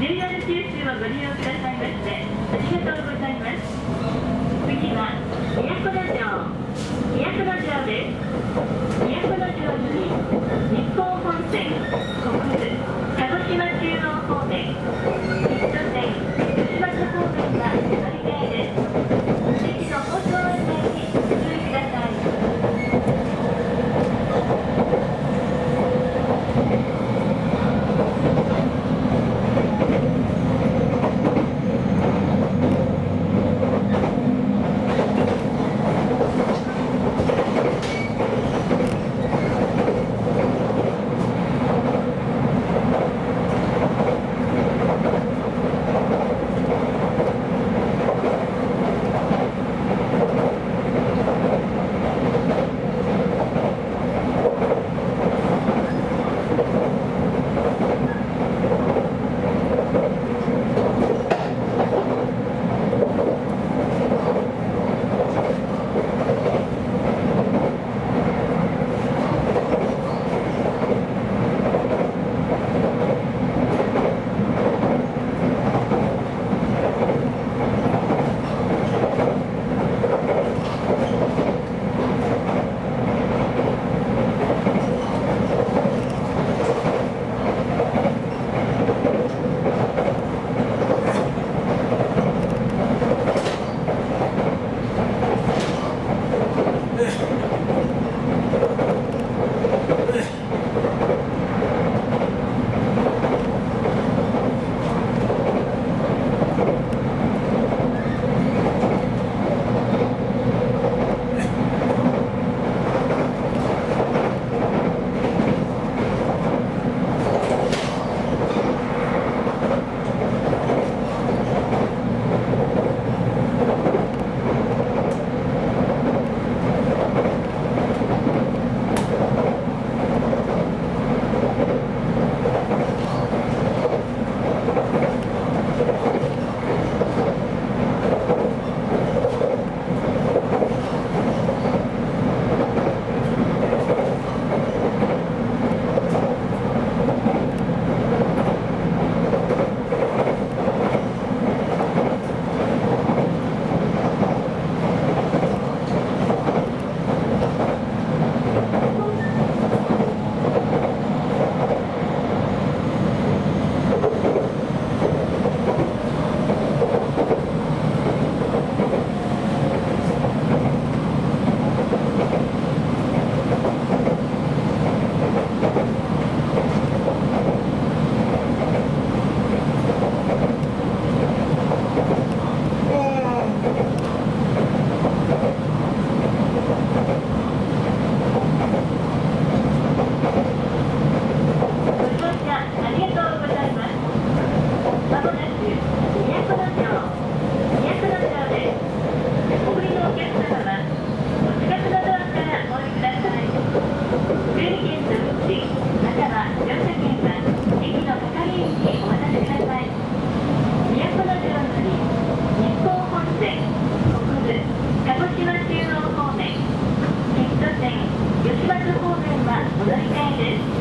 JR 九州をご利用くださいましてありがとうございます。the standard.